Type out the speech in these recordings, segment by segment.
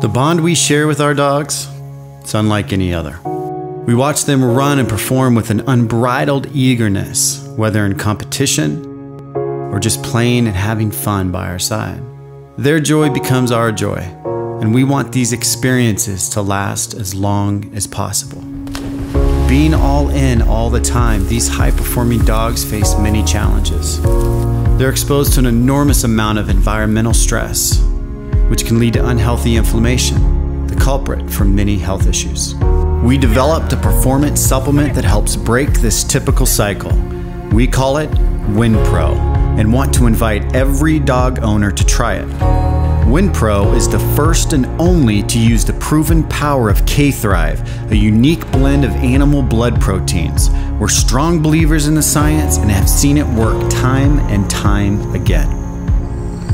The bond we share with our dogs, it's unlike any other. We watch them run and perform with an unbridled eagerness, whether in competition or just playing and having fun by our side. Their joy becomes our joy, and we want these experiences to last as long as possible. Being all in all the time, these high performing dogs face many challenges. They're exposed to an enormous amount of environmental stress, which can lead to unhealthy inflammation, the culprit for many health issues. We developed a performance supplement that helps break this typical cycle. We call it WinPro and want to invite every dog owner to try it. WinPro is the first and only to use the proven power of K-Thrive, a unique blend of animal blood proteins. We're strong believers in the science and have seen it work time and time again.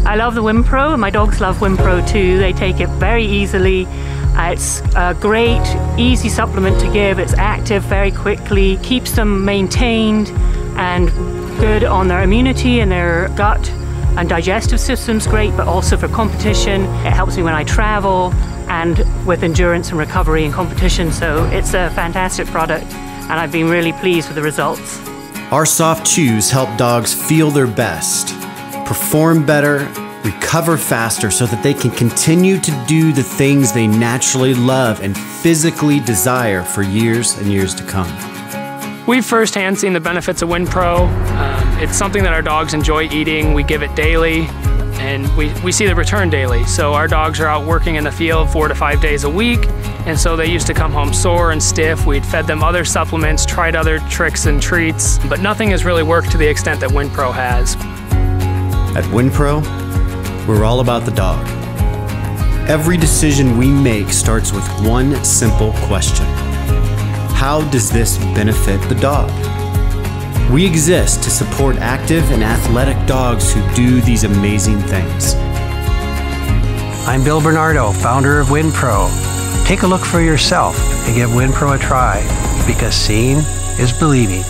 I love the WinPro, and my dogs love WinPro too. They take it very easily. Uh, it's a great, easy supplement to give. It's active very quickly, keeps them maintained and good on their immunity and their gut and digestive systems, great, but also for competition. It helps me when I travel and with endurance and recovery and competition. So it's a fantastic product, and I've been really pleased with the results. Our soft chews help dogs feel their best perform better, recover faster so that they can continue to do the things they naturally love and physically desire for years and years to come. We've firsthand seen the benefits of WinPro. Um, it's something that our dogs enjoy eating. We give it daily and we, we see the return daily. So our dogs are out working in the field four to five days a week. And so they used to come home sore and stiff. We'd fed them other supplements, tried other tricks and treats, but nothing has really worked to the extent that WinPro has. At WinPro, we're all about the dog. Every decision we make starts with one simple question How does this benefit the dog? We exist to support active and athletic dogs who do these amazing things. I'm Bill Bernardo, founder of WinPro. Take a look for yourself and give WinPro a try because seeing is believing.